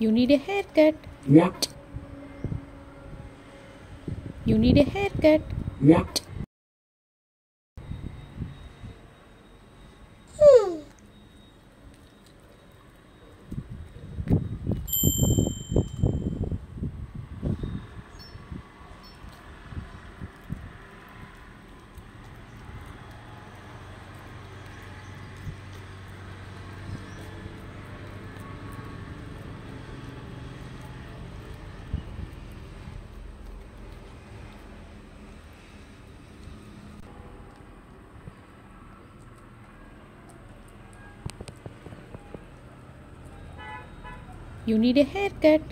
You need a haircut. What? You need a haircut. What? You need a haircut.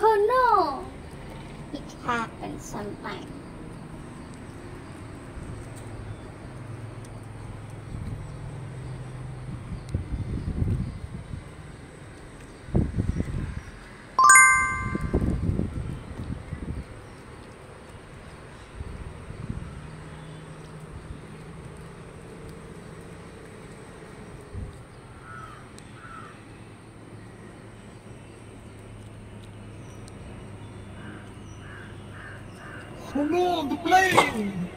Oh no! It happens sometimes. Who on the plane?